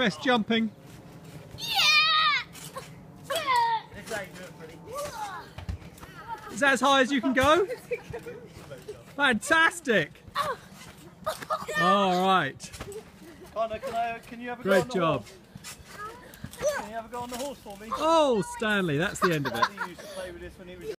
best jumping. Yeah! Is that as high as you can go? Fantastic! All right, Connor, can, I, can you have go great on the job. horse? Can you have a go on the horse for me? Oh, Stanley, that's the end of it.